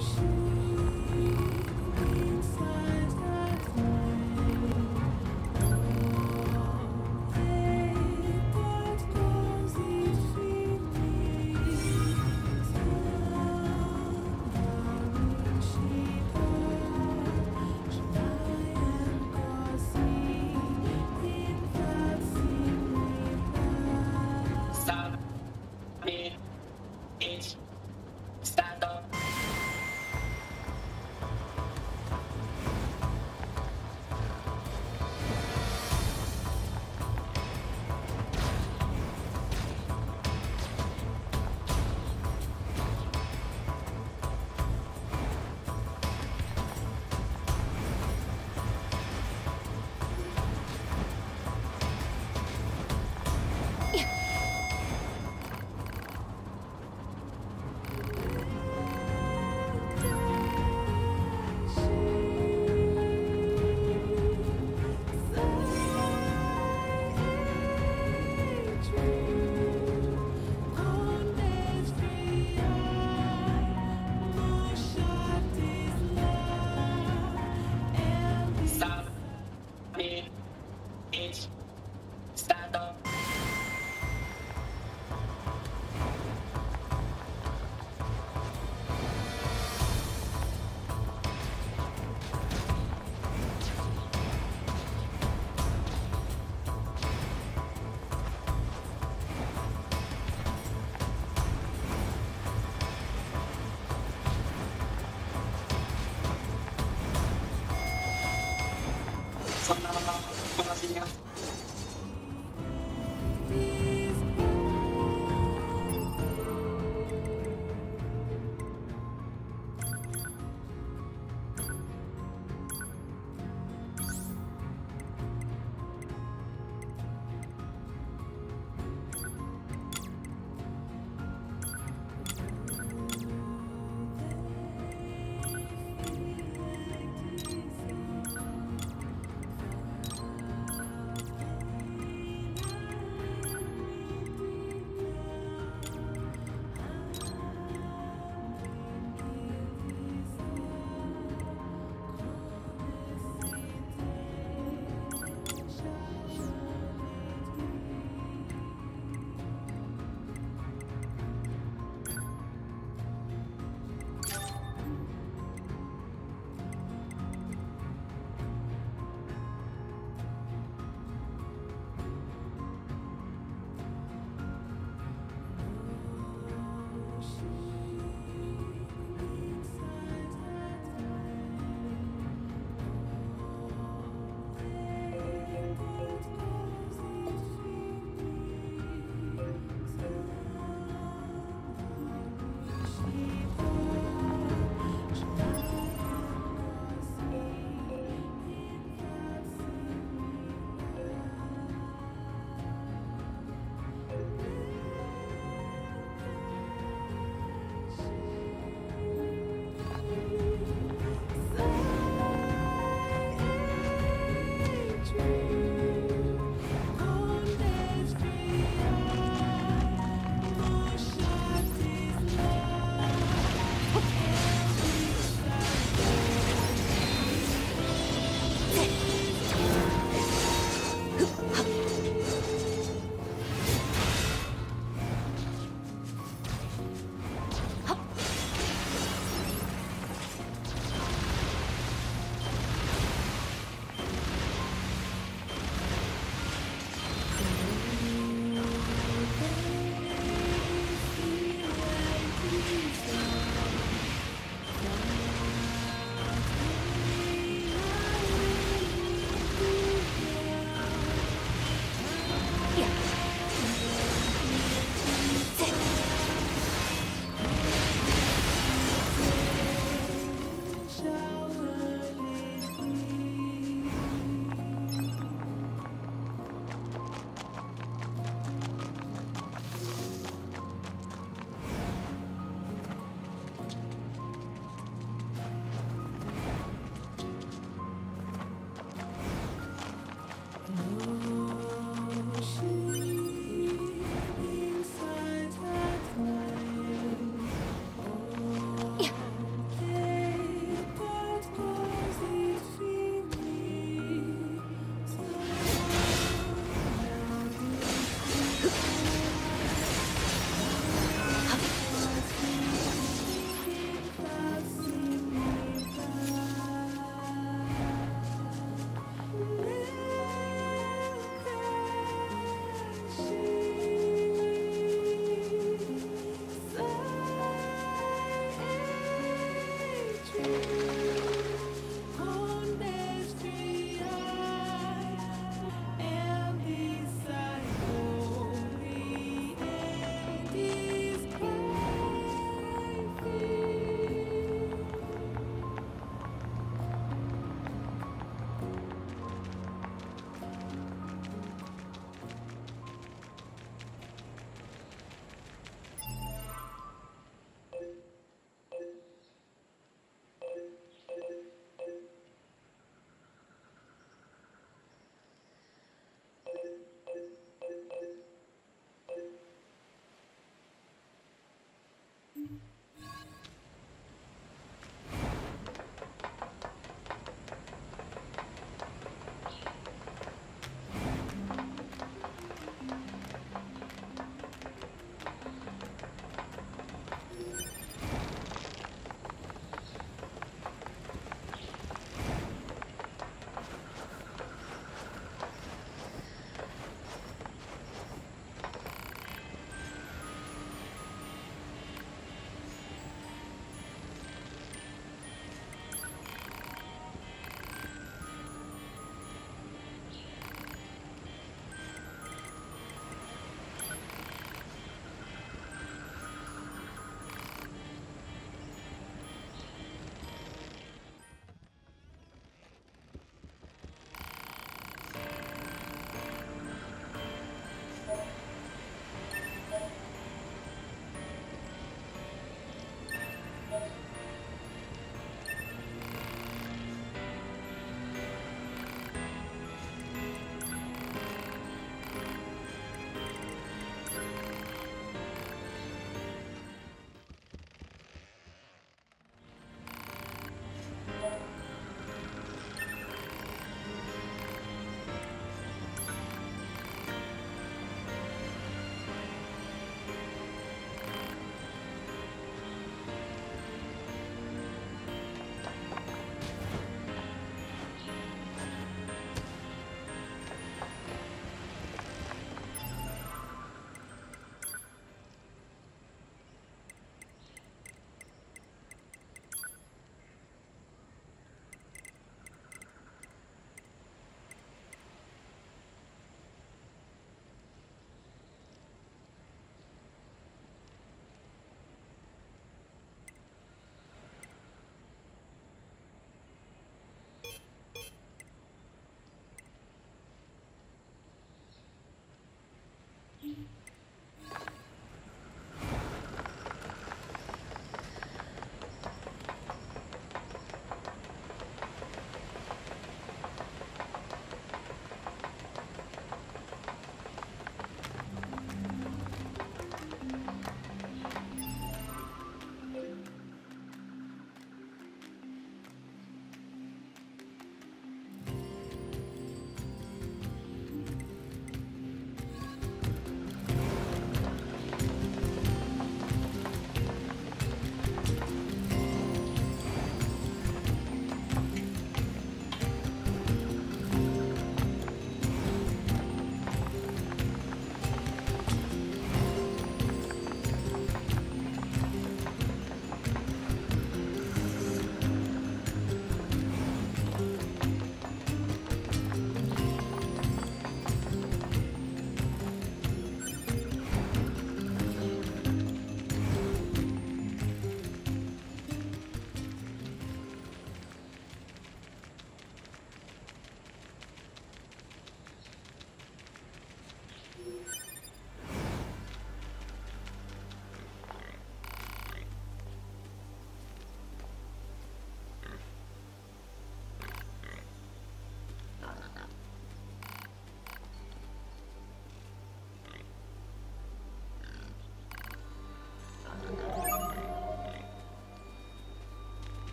是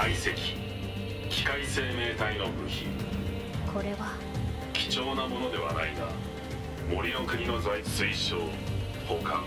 解析。機械生命体の部品。これは。貴重なものではないが森の国の財推奨保管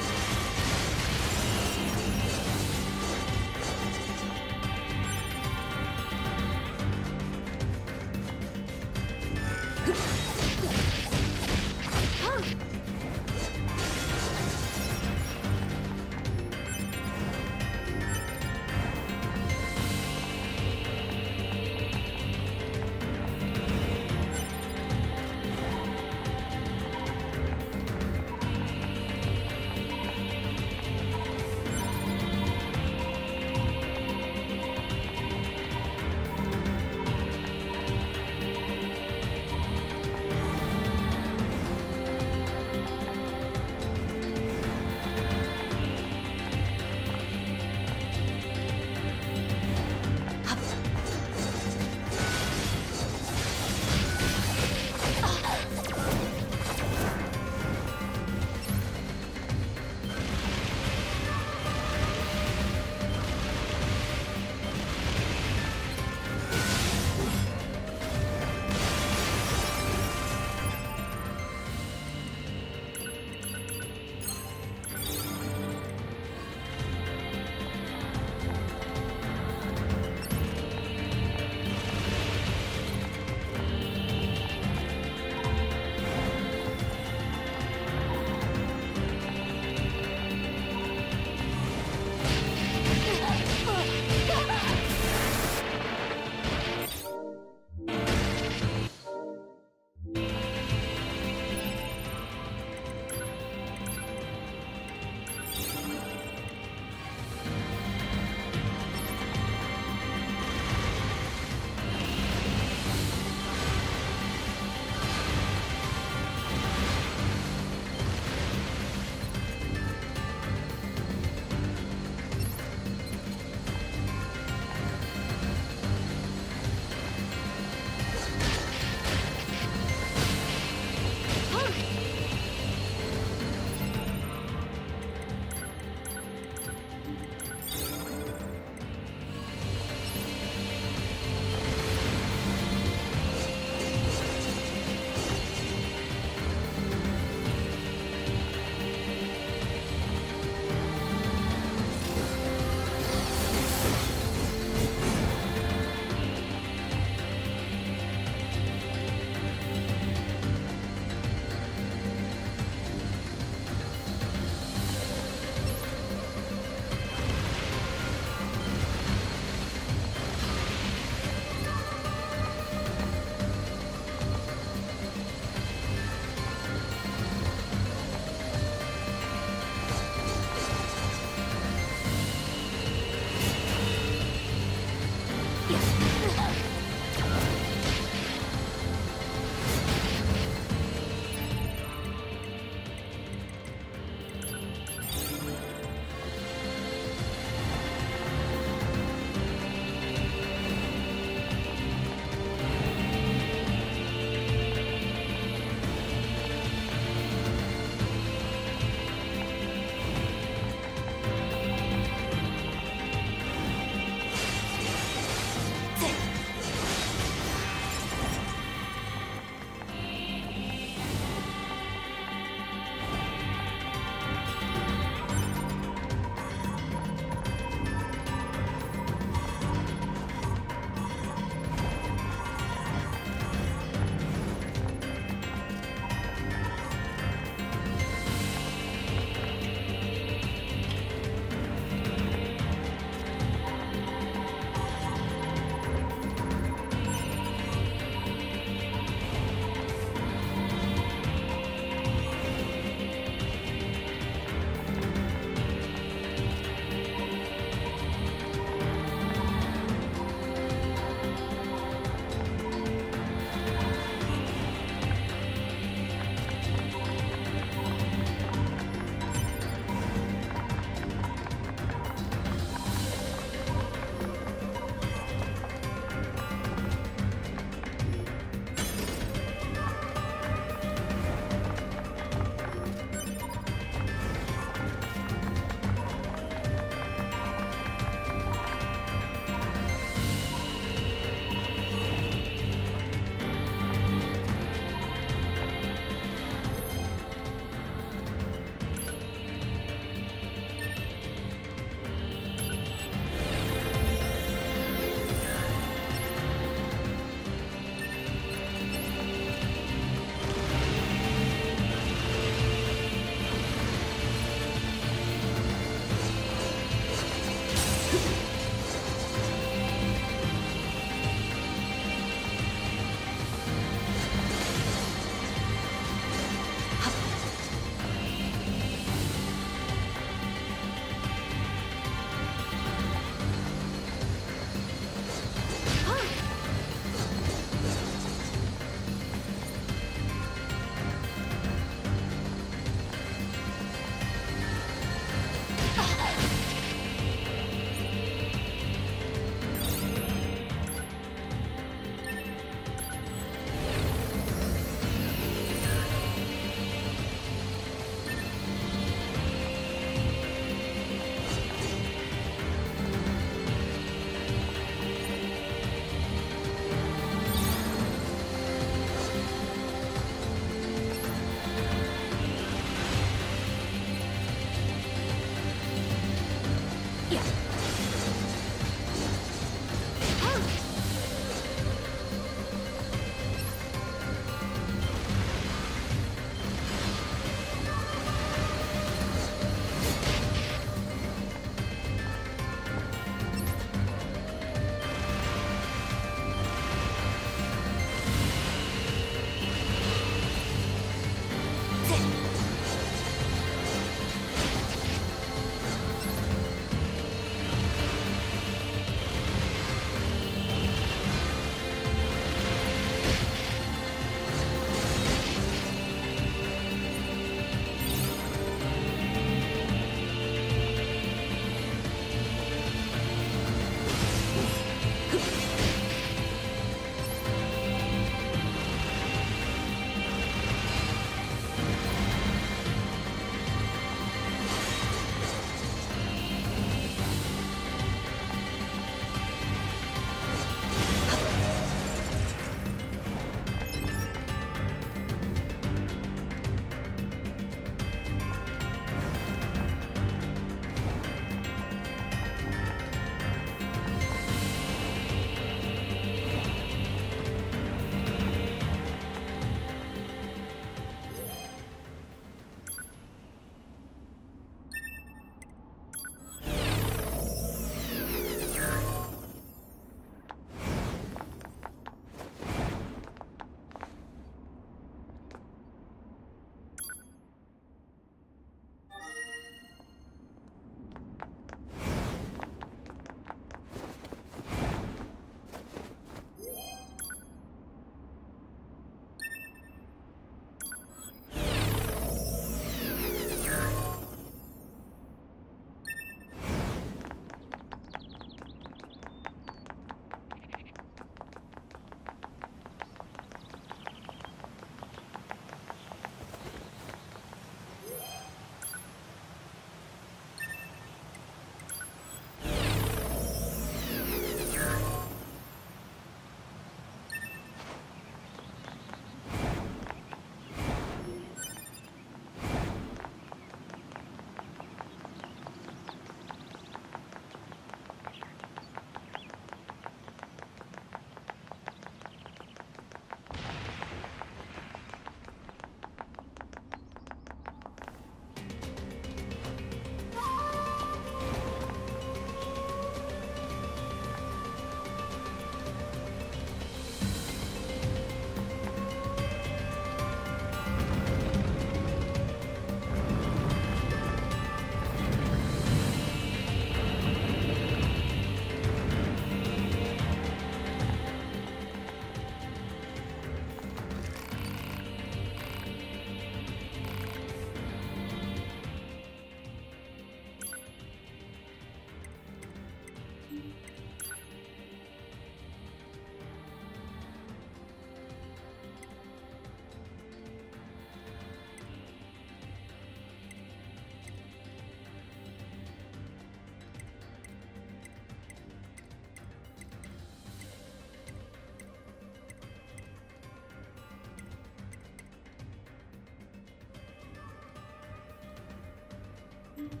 thank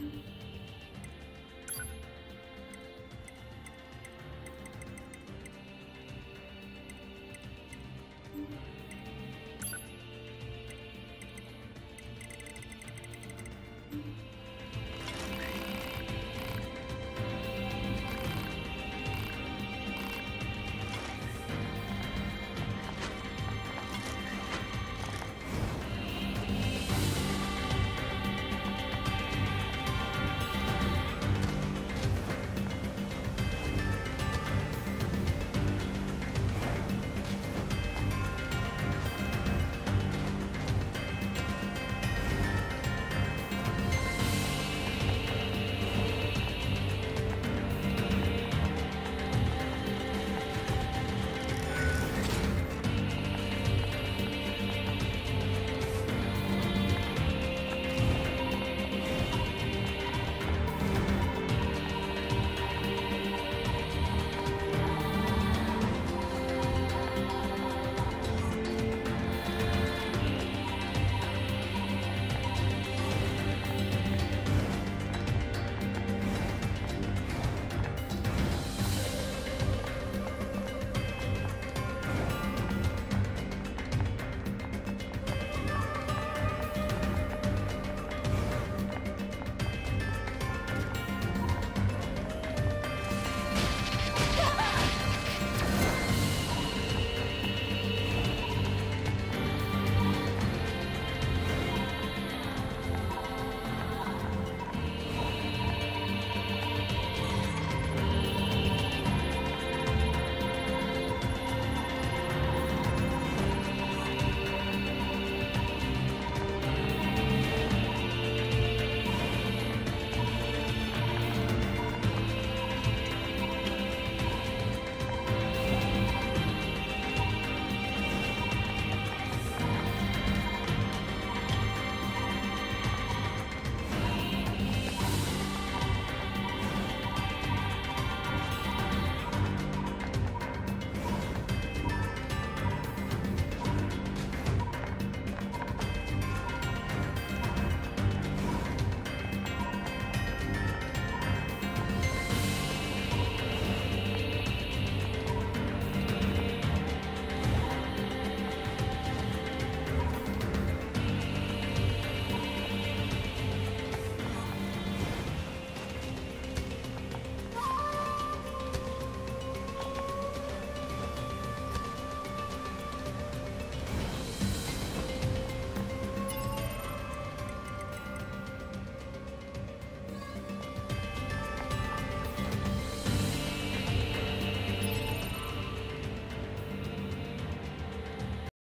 mm -hmm. you